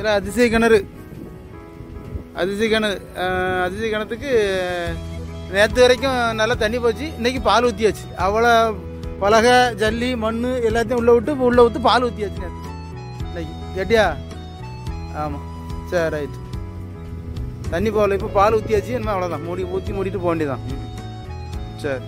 இதில் அதிசய கிணறு. அதிசய கிணறு அதிசய கிணத்துக்கு நேற்று வரைக்கும் நல்லா தண்ணி போச்சு. இன்னைக்கு பால் ஊற்றியாச்சு அவ்வளோ பலகை ஜல்லி மண் எல்லாத்தையும் உள்ளே விட்டு உள்ளே ஊற்று பால் ஊற்றியாச்சு நேற்று இன்னைக்கு. கேட்டியா? ஆமாம் சரி ரைட் தண்ணி போகல. இப்போ பால் ஊற்றியாச்சு என்ன அவ்வளோதான் மூடி ஊற்றி மூடிட்டு போக வேண்டியதான் சரி.